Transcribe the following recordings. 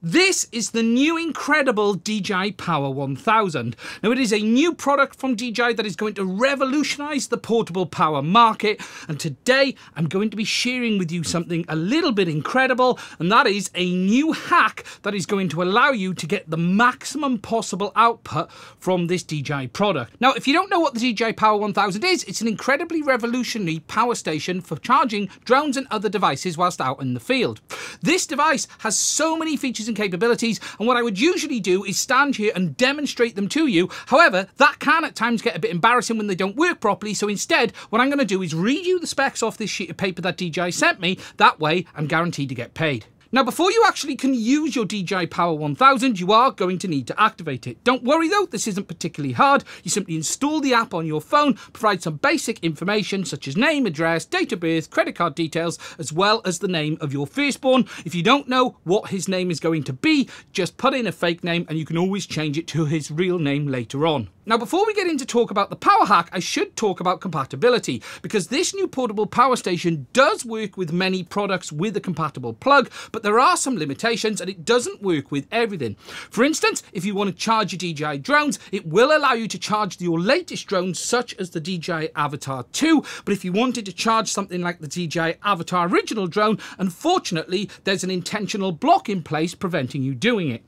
This is the new incredible DJI Power 1000. Now, it is a new product from DJI that is going to revolutionize the portable power market. And today, I'm going to be sharing with you something a little bit incredible, and that is a new hack that is going to allow you to get the maximum possible output from this DJI product. Now, if you don't know what the DJI Power 1000 is, it's an incredibly revolutionary power station for charging drones and other devices whilst out in the field. This device has so many features and capabilities, and what I would usually do is stand here and demonstrate them to you. However, that can at times get a bit embarrassing when they don't work properly, so instead, what I'm going to do is read you the specs off this sheet of paper that DJI sent me. That way, I'm guaranteed to get paid. Now, before you actually can use your DJI Power 1000, you are going to need to activate it. Don't worry though, this isn't particularly hard. You simply install the app on your phone, provide some basic information such as name, address, date of birth, credit card details, as well as the name of your firstborn. If you don't know what his name is going to be, just put in a fake name and you can always change it to his real name later on. Now, before we get into talk about the power hack, I should talk about compatibility because this new portable power station does work with many products with a compatible plug, but there are some limitations and it doesn't work with everything. For instance, if you want to charge your DJI drones, it will allow you to charge your latest drones such as the DJI Avata 2, but if you wanted to charge something like the DJI Avata original drone, unfortunately, there's an intentional block in place preventing you doing it.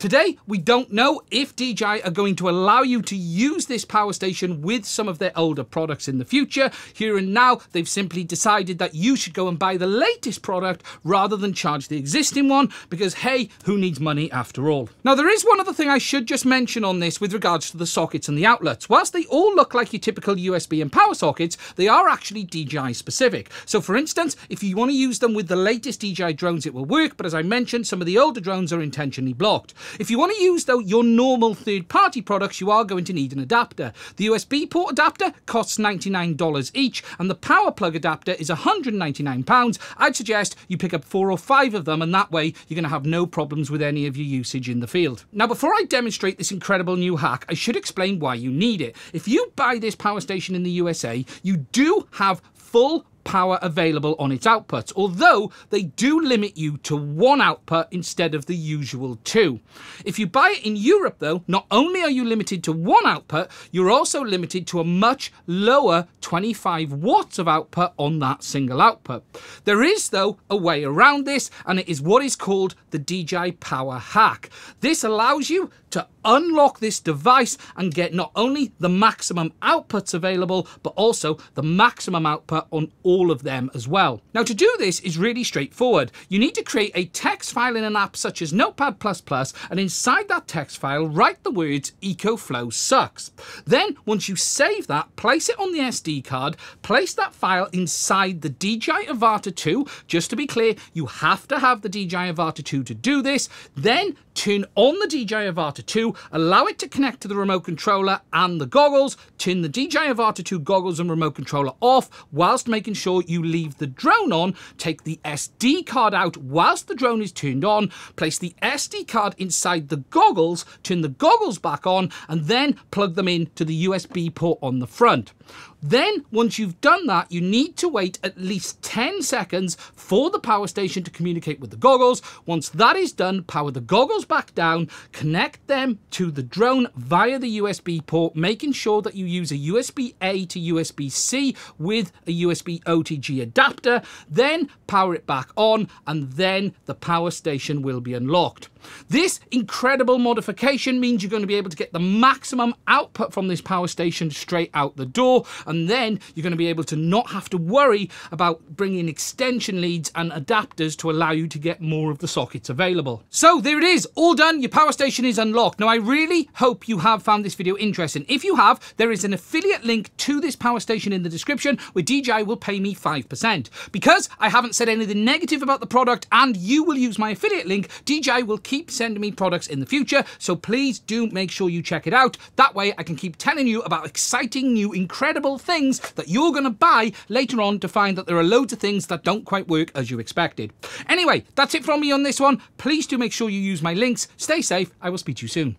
Today, we don't know if DJI are going to allow you to use this power station with some of their older products in the future. Here and now, they've simply decided that you should go and buy the latest product rather than charge the existing one because, hey, who needs money after all? Now, there is one other thing I should just mention on this with regards to the sockets and the outlets. Whilst they all look like your typical USB and power sockets, they are actually DJI specific. So, for instance, if you want to use them with the latest DJI drones, it will work, but as I mentioned, some of the older drones are intentionally blocked. If you want to use, though, your normal third-party products, you are going to need an adapter. The USB port adapter costs $99 each, and the power plug adapter is £199. I'd suggest you pick up four or five of them, and that way you're going to have no problems with any of your usage in the field. Now, before I demonstrate this incredible new hack, I should explain why you need it. If you buy this power station in the USA, you do have full power available on its outputs, although they do limit you to one output instead of the usual two. If you buy it in Europe, though, not only are you limited to one output, you're also limited to a much lower 25 watts of output on that single output. There is, though, a way around this, and it is what is called the DJI Power Hack. This allows you to unlock this device and get not only the maximum outputs available, but also the maximum output on all of them as well. Now to do this is really straightforward. You need to create a text file in an app such as Notepad++, and inside that text file, write the words EcoFlow sucks. Then once you save that, place it on the SD card, place that file inside the DJI Avata 2. Just to be clear, you have to have the DJI Avata 2 to do this. Then turn on the DJI Avata 2, allow it to connect to the remote controller and the goggles, turn the DJI Avata 2 goggles and remote controller off whilst making sure you leave the drone on, take the SD card out whilst the drone is turned on, place the SD card inside the goggles, turn the goggles back on, and then plug them in to the USB port on the front. Then, once you've done that, you need to wait at least 10 seconds for the power station to communicate with the goggles. Once that is done, power the goggles back down, connect them to the drone via the USB port, making sure that you use a USB A to USB C with a USB OTG adapter, then power it back on, and then the power station will be unlocked. This incredible modification means you're going to be able to get the maximum output from this power station straight out the door, and then you're going to be able to not have to worry about bringing extension leads and adapters to allow you to get more of the sockets available. So there it is, all done, your power station is unlocked. Now I really hope you have found this video interesting. If you have, there is an affiliate link to this power station in the description where DJI will pay me 5%. Because I haven't said anything negative about the product and you will use my affiliate link, DJI will keep sending me products in the future, so please do make sure you check it out. That way I can keep telling you about exciting new incredible things that you're going to buy later on to find that there are loads of things that don't quite work as you expected. Anyway, that's it from me on this one. Please do make sure you use my links. Stay safe. I will speak to you soon.